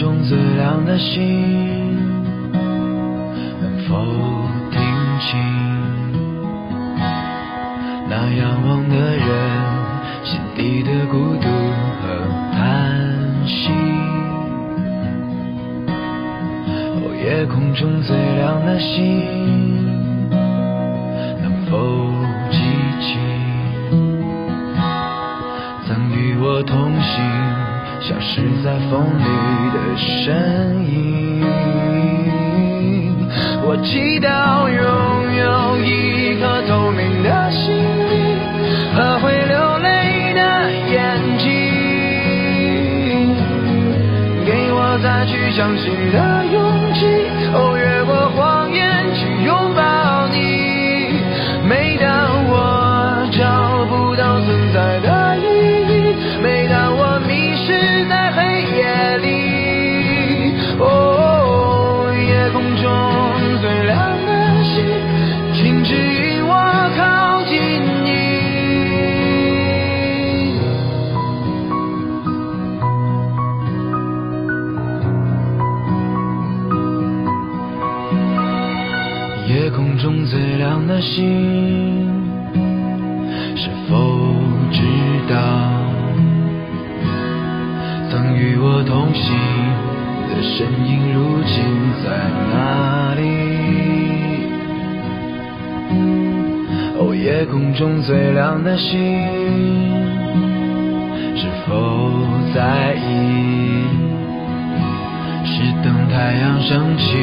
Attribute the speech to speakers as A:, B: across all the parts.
A: 中最亮的星，能否听清那仰望的人心底的孤独和叹息？哦，夜空中最亮的星，能否记起曾与我同行？消失在风里的身影。我祈祷拥有一颗透明的心灵和会流泪的眼睛，给我再去相信的勇气。亮的星，是否知道曾与我同行的身影如今在哪里？哦，夜空中最亮的星，是否在意？是等太阳升起，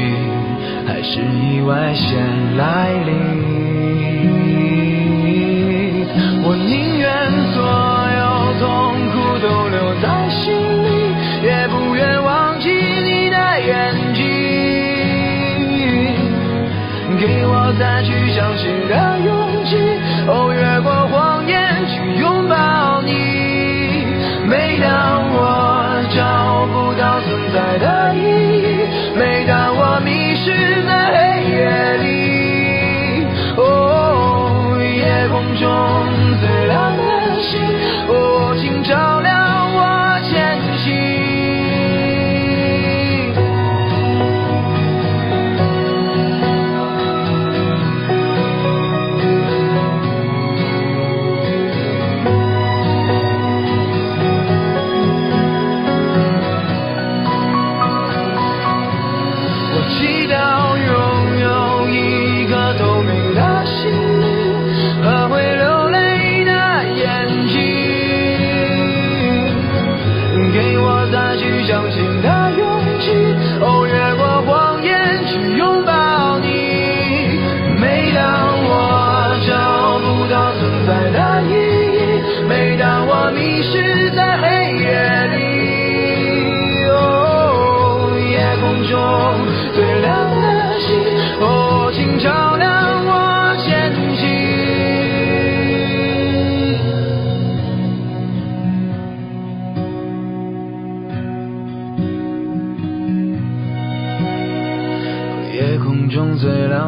A: 还是意外先来临？我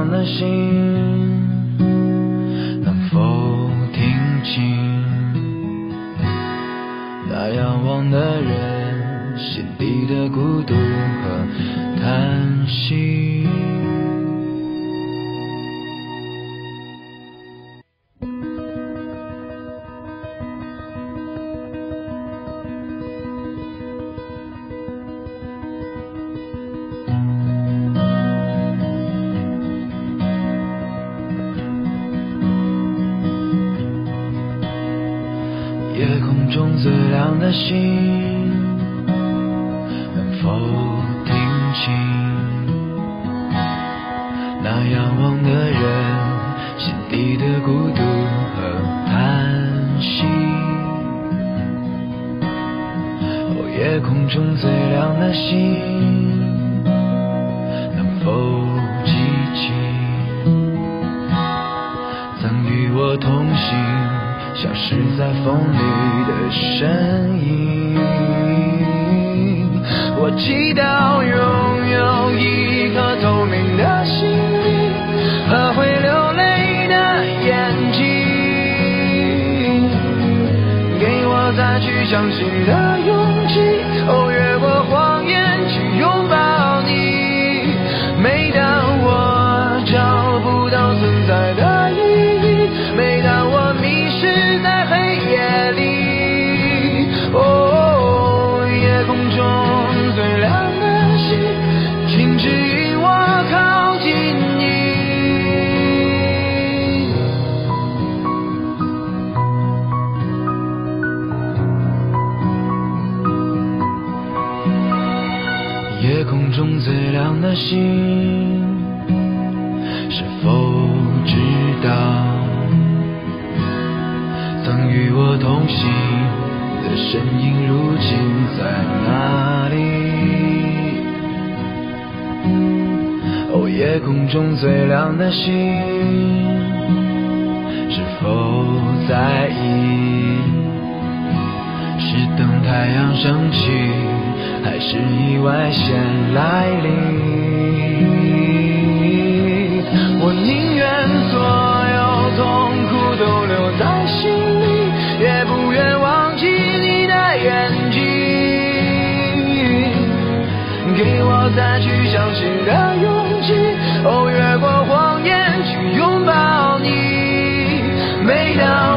A: 的心，能否听清那仰望的人心底的孤独和叹息？最亮的星，能否听清那仰望的人心底的孤独和叹息？哦，夜空中最亮的星，能否消失在风里的身影。我祈祷拥有一颗透明的心灵和会流泪的眼睛，给我再去相信的勇气。心，是否知道？曾与我同行的身影，如今在哪里？哦，夜空中最亮的星，是否在意？是等太阳升起，还是意外先来临？我宁愿所有痛苦都留在心里，也不愿忘记你的眼睛。给我再去相信的勇气，哦，越过谎言去拥抱你。每当